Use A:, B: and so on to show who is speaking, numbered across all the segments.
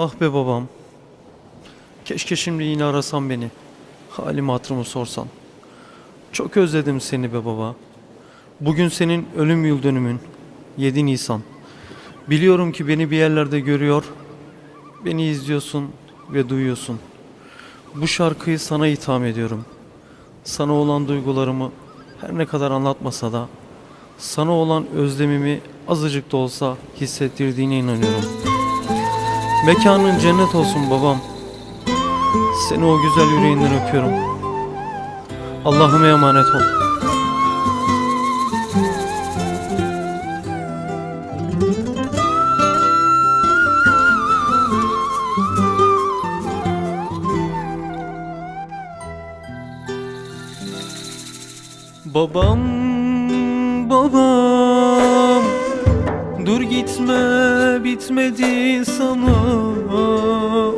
A: Ah be babam. Keşke şimdi yine arasan beni. Halimi hatırımı sorsan. Çok özledim seni be baba. Bugün senin ölüm yıl dönümün. 7 Nisan. Biliyorum ki beni bir yerlerde görüyor. Beni izliyorsun ve duyuyorsun. Bu şarkıyı sana itham ediyorum. Sana olan duygularımı her ne kadar anlatmasa da sana olan özlemimi azıcık da olsa hissettirdiğine inanıyorum. Mekanın cennet olsun babam. Seni o güzel yüreğinden öpüyorum. Allah'ıma emanet ol. Babam, babam Dur gitme bitmedi sana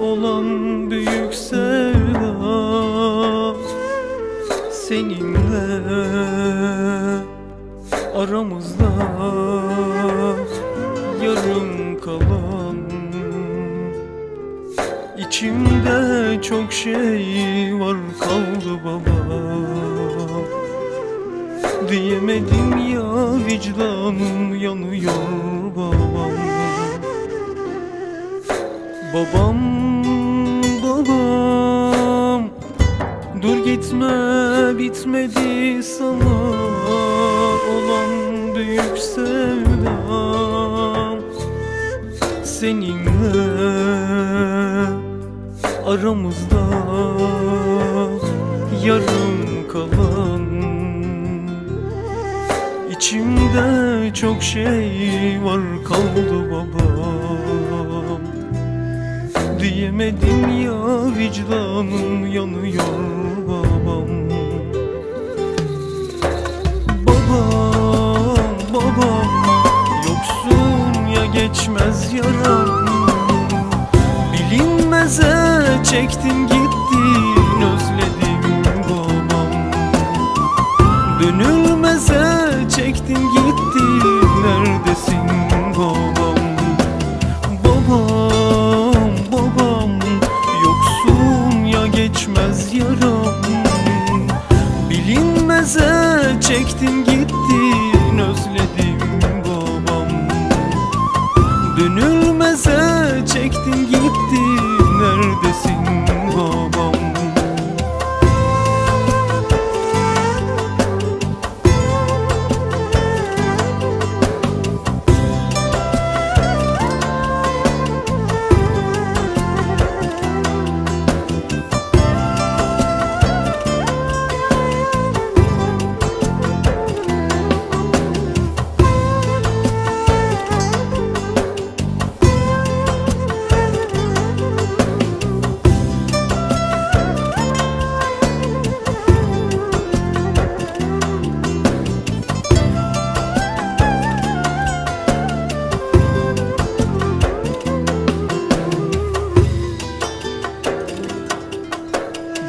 A: olan büyük sevda. Seninle aramızda yarım kalan. İçimde çok şey var kaldı baba. Diyemedim ya vicdanım yanıyor Babam babam. Dur gitme bitmedi sana olan büyük sevdam. Seninle aramızda yarım kalan. İçimde çok şey var kaldı babam Diyemedim ya vicdanım yanıyor babam. Babam babam yoksun ya geçmez yaram. Bilinmeze çektin gittin özledim babam. Dönülmeze çektin gittin neredesin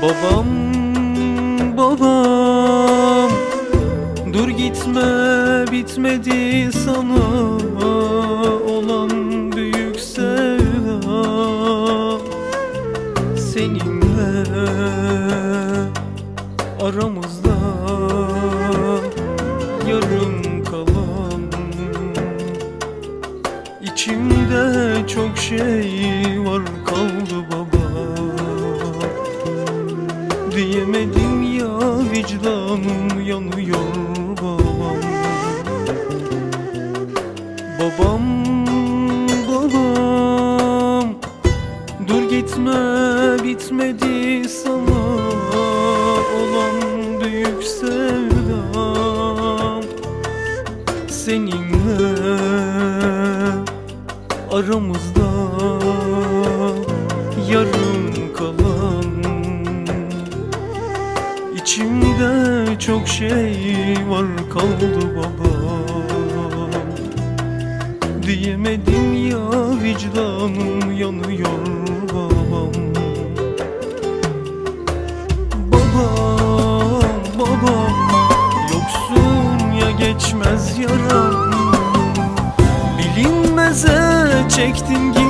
A: Babam babam. Dur gitme bitmedi sana olan büyük sevda. Seninle aramızda yarım kalan. İçimde çok şey Babam babam. Dur gitme bitmedi sana olan büyük sevdam. Seninle aramızda yarım kalan. İçimde çok şey var kaldı babam Diyemedim ya vicdanım yanıyor babam. Babam babam yoksun ya geçmez yaram. Bilinmeze çektin gittin